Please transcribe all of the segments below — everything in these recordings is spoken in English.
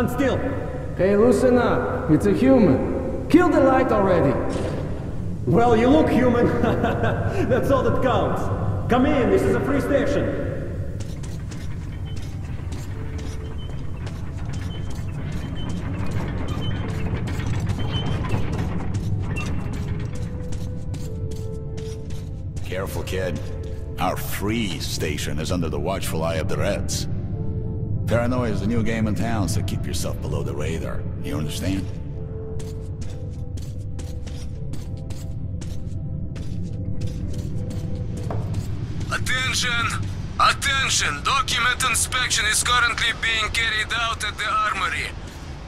Stand still! Hey, loosen up. It's a human. Kill the light already. Well, you look human. That's all that counts. Come in, this is a free station. Careful, kid. Our free station is under the watchful eye of the Reds. Paranoia is the new game in town, so keep yourself below the radar. You understand? Attention! Attention! Document inspection is currently being carried out at the armory.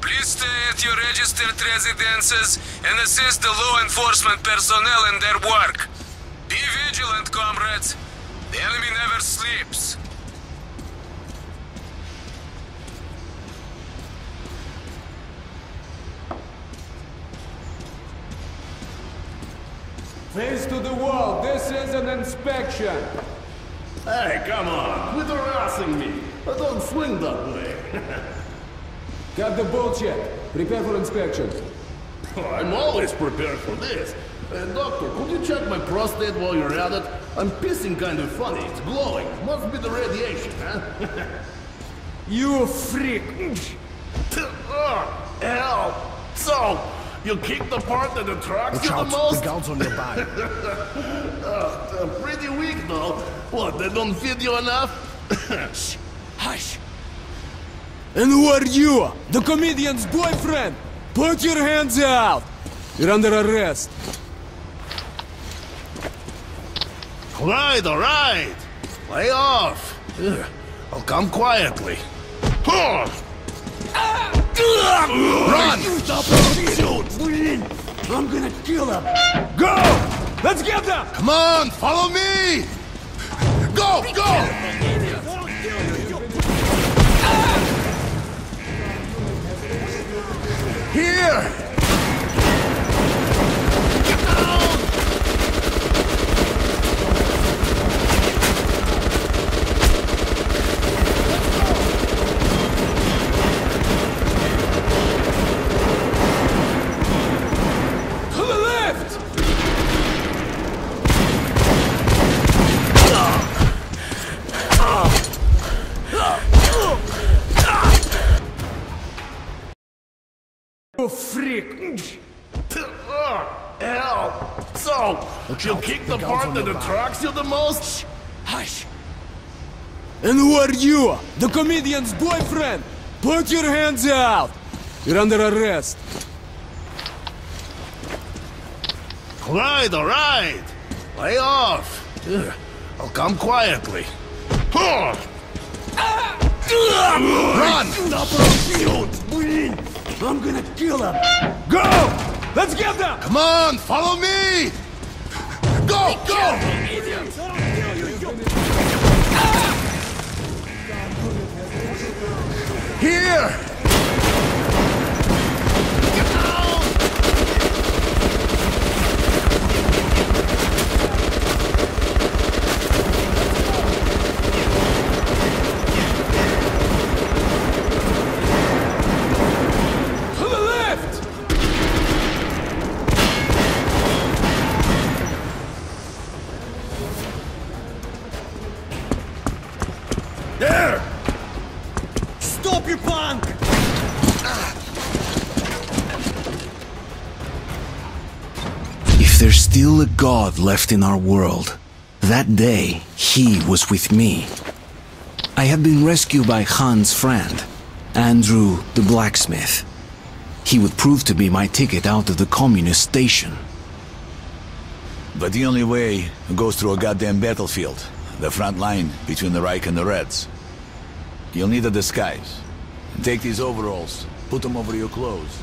Please stay at your registered residences and assist the law enforcement personnel in their work. Be vigilant, comrades. The enemy never sleeps. Face to the wall. This is an inspection. Hey, come on, quit harassing me. I don't swing that way. Got the bullshit. Prepare for inspection. I'm always prepared for this. Uh, doctor, could you check my prostate while you're at it? I'm pissing kind of funny. It's glowing. Must be the radiation, huh? You freak. oh, hell. So, you kicked the part that attracts you the most? The guards on your back. Uh, pretty weak, though. What, they don't feed you enough? Hush. And who are you? The comedian's boyfriend? Put your hands out! You're under arrest. Alright, alright. Lay off. I'll come quietly. Huh. I'm gonna kill him! Go! Let's get them! Come on, follow me! Go, go! Here! That attracts you the most? Hush! And who are you? The comedian's boyfriend? Put your hands out! You're under arrest. Alright, alright. Lay off. I'll come quietly. Run! Stop! I'm gonna kill him! Go! Let's get them! Come on, follow me! Go, go! Here! Punk! If there's still a god left in our world, that day he was with me. I had been rescued by Khan's friend, Andrew the blacksmith. He would prove to be my ticket out of the communist station. But the only way goes through a goddamn battlefield. The front line between the Reich and the Reds. You'll need a disguise. Take these overalls, put them over your clothes.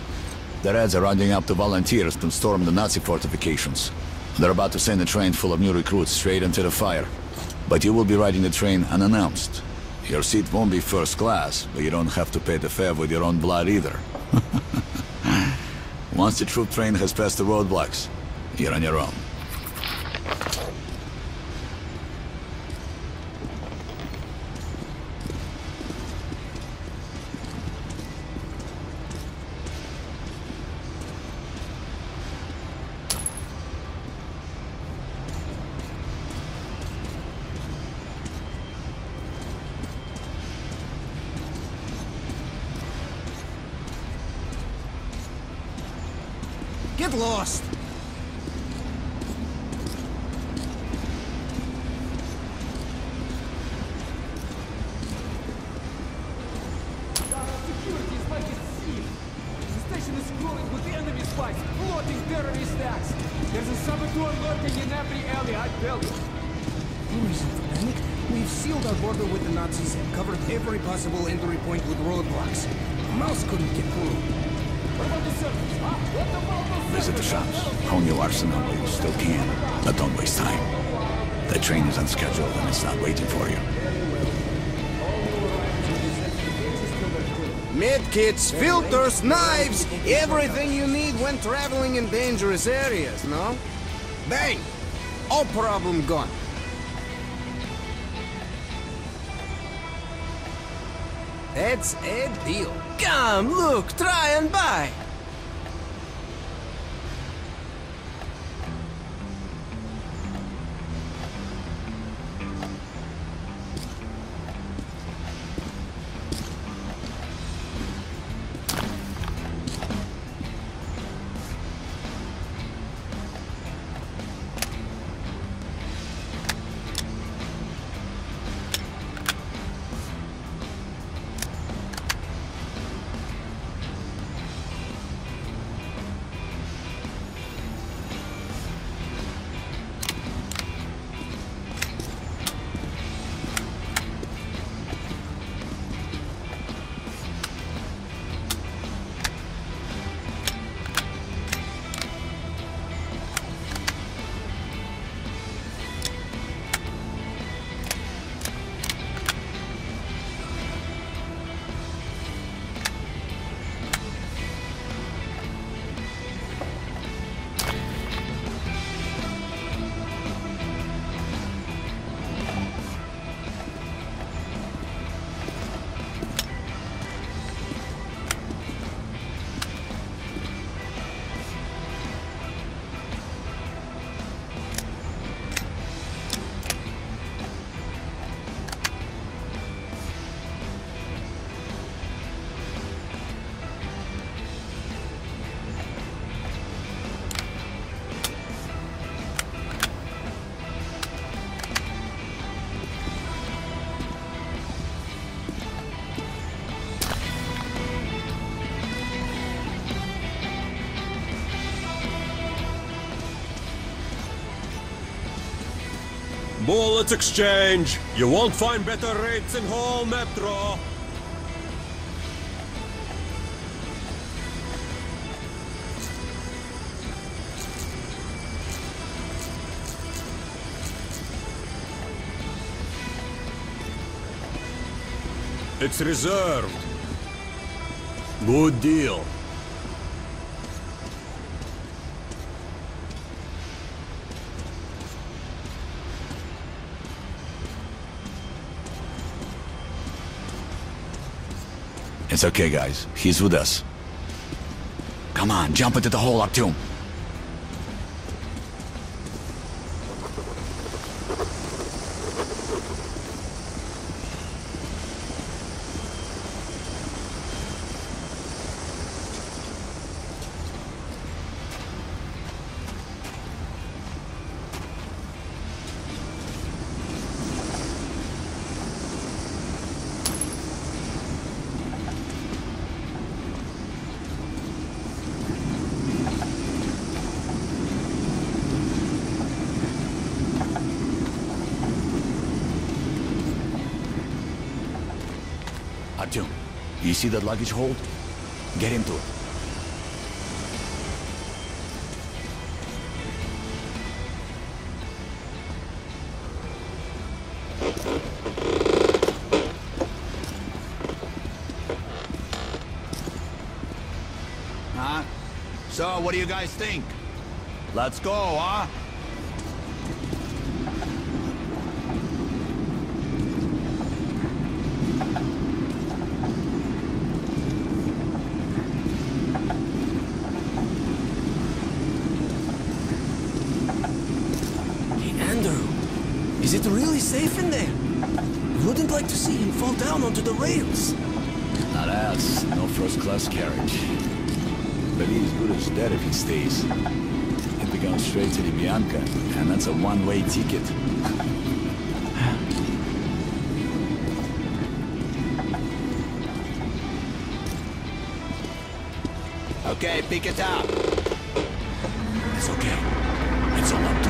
The Reds are rounding up the volunteers to storm the Nazi fortifications. They're about to send a train full of new recruits straight into the fire. But you will be riding the train unannounced. Your seat won't be first class, but you don't have to pay the fare with your own blood either. Once the troop train has passed the roadblocks, you're on your own. Nazis and covered every possible entry point with roadblocks. Mouse couldn't get through. Visit the shops. Hone your arsenal while you still can. But don't waste time. The train is on schedule and it's not waiting for you. Medkits, filters, knives, everything you need when traveling in dangerous areas, no? Bang! All problem gone. That's a deal. Come, look, try and buy. Bullets exchange. You won't find better rates in whole metro. It's reserved. Good deal. It's okay, guys. He's with us. Come on, jump into the hole up to him. Artyom, you see that luggage hold? Get into it. Huh? So, what do you guys think? Let's go, huh? Hey, Andrew, is it really safe in there? Wouldn't like to see him fall down onto the rails. Not us. No first class carriage. But he's good as dead if he stays. He'll be going straight to the Lubyanka, and that's a one-way ticket. okay, pick it up. It's okay. It's all up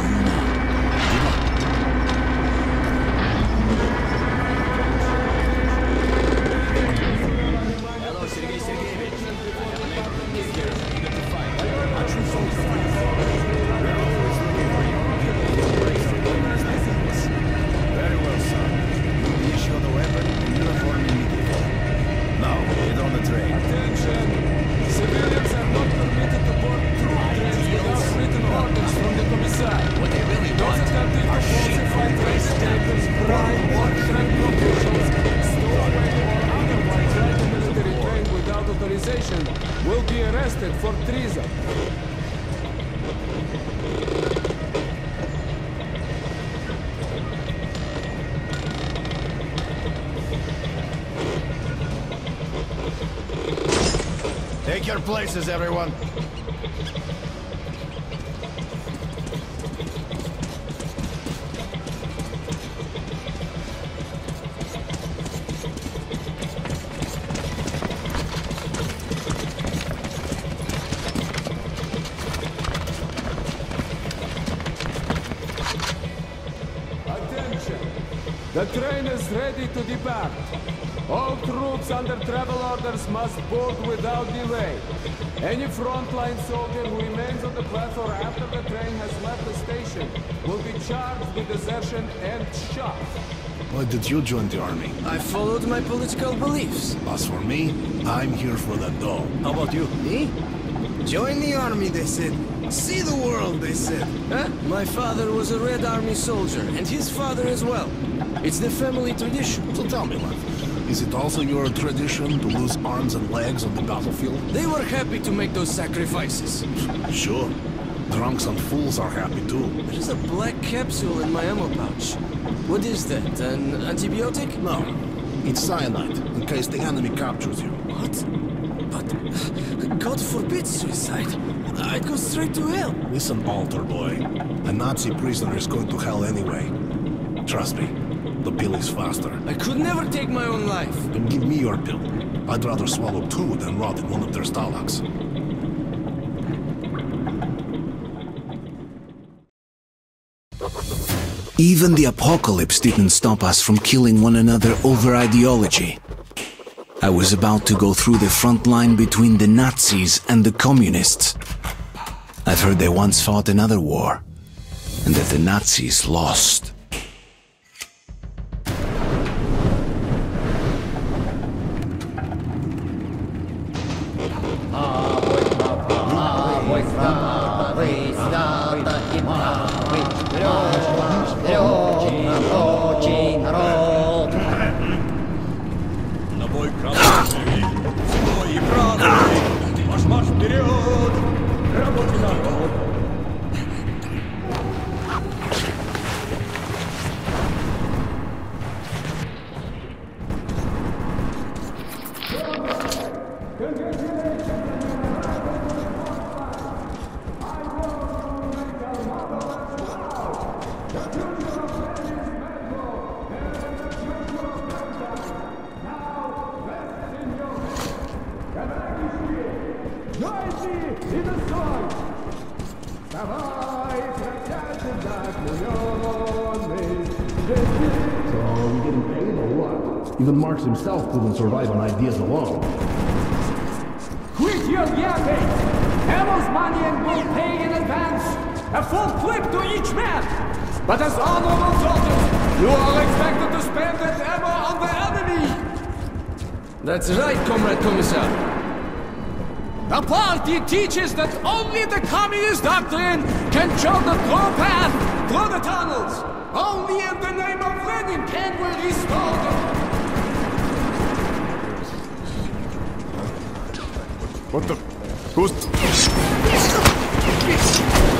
Take your places, everyone. Ready to depart. All troops under travel orders must board without delay. Any frontline soldier who remains on the platform after the train has left the station will be charged with desertion and shot. Why did you join the army? I followed my political beliefs. As for me, I'm here for the dough. How about you? Me? Join the army, they said. See the world, they said. Huh? My father was a Red Army soldier, and his father as well. It's the family tradition. So tell me, lad, is it also your tradition to lose arms and legs on the battlefield? They were happy to make those sacrifices. Sure. Drunks and fools are happy too. There is a black capsule in my ammo pouch. What is that? An antibiotic? No, it's cyanide, in case the enemy captures you. What? But God forbid suicide. I'd go straight to hell. Listen, altar boy. A Nazi prisoner is going to hell anyway. Trust me, the pill is faster. I could never take my own life. Then give me your pill. I'd rather swallow two than rot in one of their stalags. Even the apocalypse didn't stop us from killing one another over ideology. I was about to go through the front line between the Nazis and the communists. I've heard they once fought another war, and that the Nazis lost. Even Marx himself couldn't survive on ideas alone. Quit your yapping! Hammer's money and will pay in advance! A full clip to each man! But as honorable soldiers, you are expected to spend that ammo on the enemy! That's right, Comrade Commissar. The party teaches that only the communist doctrine can show the true path through the tunnels! Only in the name of Lenin can we restore the... What the? Who's...